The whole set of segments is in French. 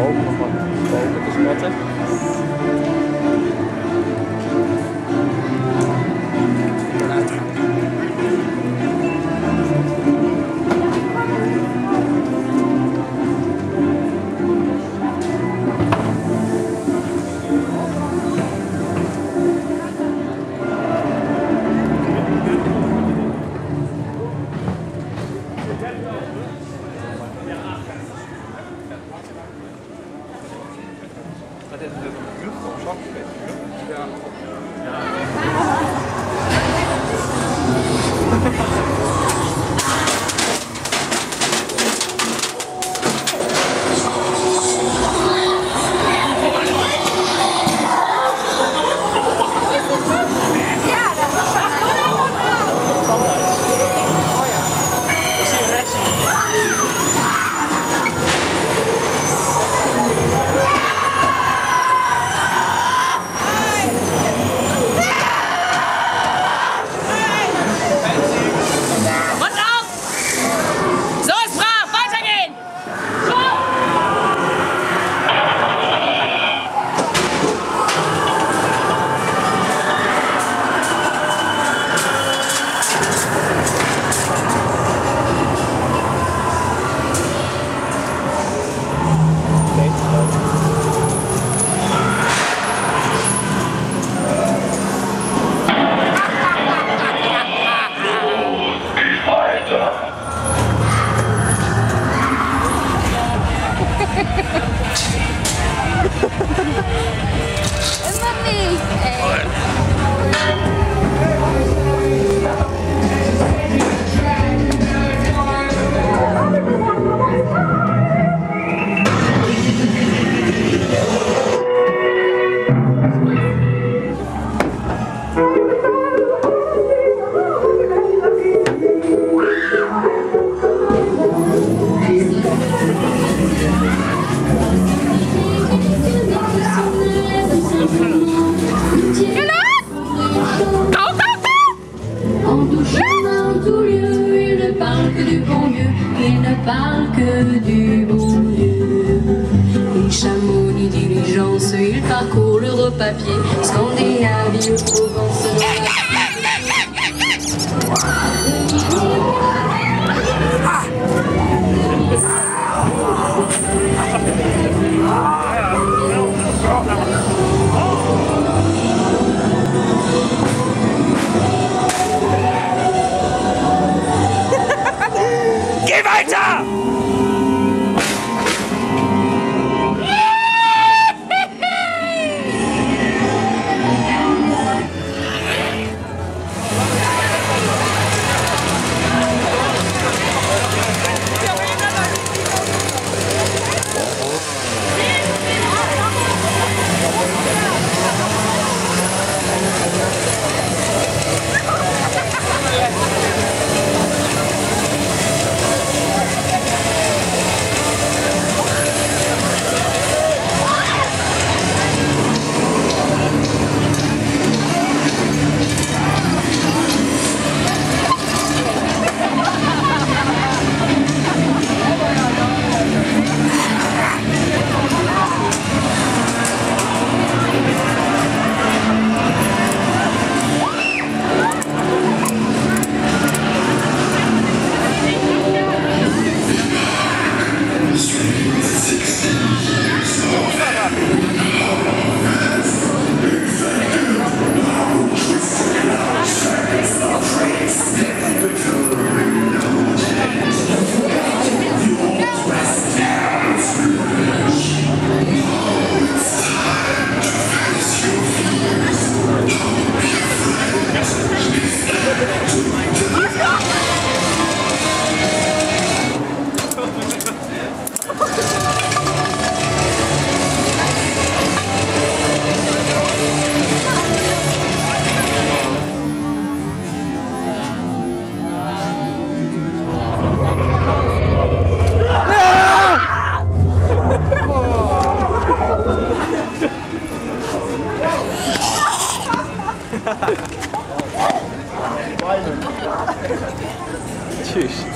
hopen wat boven te spotten. Du bon Dieu. Ni chameau ni diligence, il parcourt l'Europe à pied, Scandinavie Provence.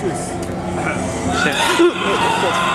です。